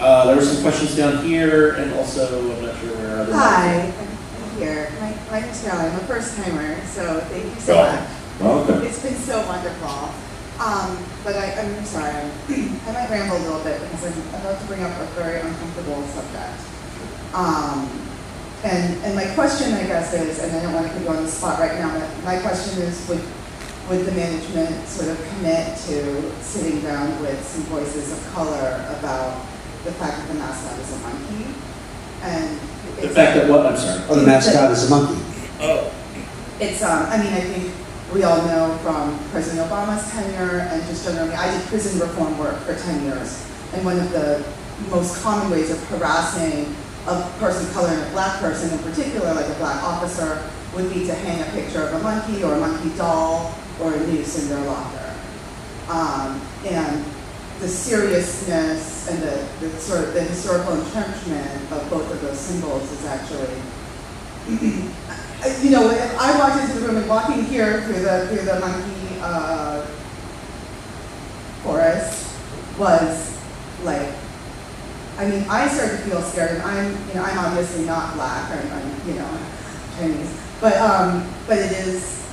Uh, there were some questions down here, and also, I'm not sure where other. Hi, I'm here. My, my name's Carol. I'm a first timer, so thank you so much. Welcome. It's been so wonderful. Um, but I, I'm sorry, I might ramble a little bit because I'm about to bring up a very uncomfortable subject. Um, and, and my question, I guess, is, and I don't want to put you on the spot right now, but my question is, would, would the management sort of commit to sitting down with some voices of color about the fact that the mascot is a monkey? And The it's- fact that what, I'm sorry. Oh, the mascot is a monkey. Oh. it's, um, I mean, I think we all know from President Obama's tenure and just generally, I did prison reform work for 10 years. And one of the most common ways of harassing a person of color and a black person in particular, like a black officer, would be to hang a picture of a monkey or a monkey doll or a noose in their locker. Um, and the seriousness and the, the sort of the historical entrenchment of both of those symbols is actually you know, if I walked into the room and walking here through the through the monkey uh, forest was like, I mean, I started to feel scared, and I'm, you know, I'm obviously not black, I'm, I'm you know, Chinese, but um, but it is,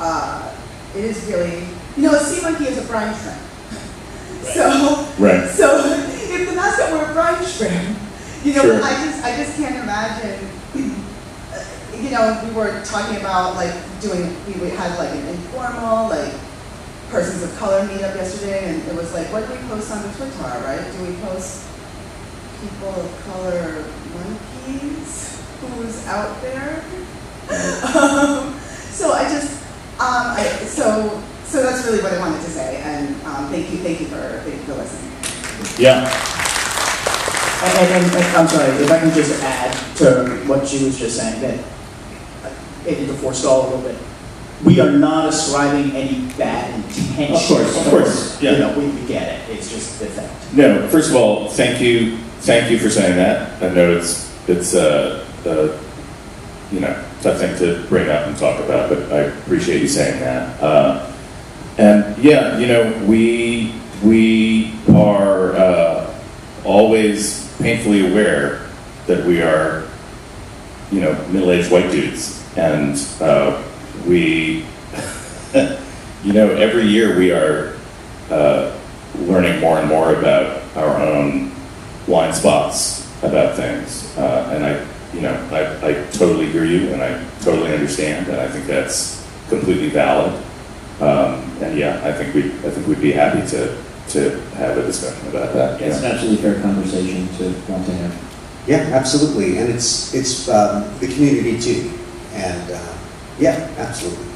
uh, it is really, you know, a sea monkey is a brine shrimp. So, Right. so if the mascot were a brine shrimp, you know, Sure. I just, I just can't imagine. You know, we were talking about like doing, we had like an informal, like persons of color meetup yesterday, and it was like, what do we post on the Twitter, right? Do we post people of color monkeys? Who's out there? um, so I just, um, I, so, so that's really what I wanted to say, and um, thank you, thank you for, thank you for listening. Yeah. And, and, and I'm sorry, if I can just add to what she was just saying, that, uh, maybe to forestall a little bit, we are not ascribing any bad intention. Of course, of course, yeah. You know, we, we get it, it's just the fact. No, first of all, thank you, thank you for saying that. I know it's, it's a, a, you know, tough thing to bring up and talk about, but I appreciate you saying that. Uh, and yeah, you know, we, we are uh, always painfully aware that we are, you know, middle-aged white dudes. And uh, we, you know, every year we are uh, learning more and more about our own blind spots about things. Uh, and I, you know, I, I totally hear you and I totally understand, and I think that's completely valid. Um, and yeah, I think we, I think we'd be happy to, to have a discussion about that. It's an absolutely fair conversation to want to have. Yeah, absolutely, and it's, it's um, the community too. And, uh, yeah, absolutely.